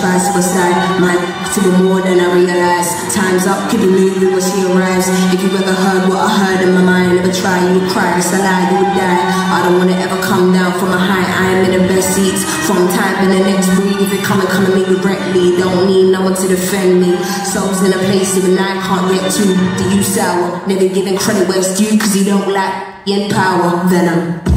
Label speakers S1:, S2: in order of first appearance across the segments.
S1: try suicide. Man, to be more than I realize. Time's up, keep moving when she arrives. If you ever heard what I heard in my mind, never try, you would cry, it's a lie, you would die. I don't wanna ever come down from a high, I am in the best seats. From time in the next breed, if it come and come and me directly, don't need no one to defend me. Souls in a place even I can't get to. Do you sour? Never giving credit where it's due, cause you don't lack in power. Venom.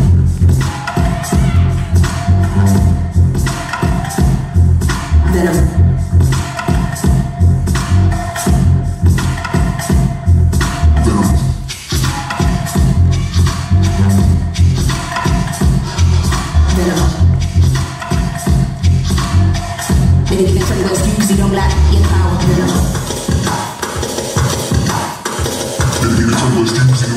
S1: Where it's due, you don't lack in power,
S2: those that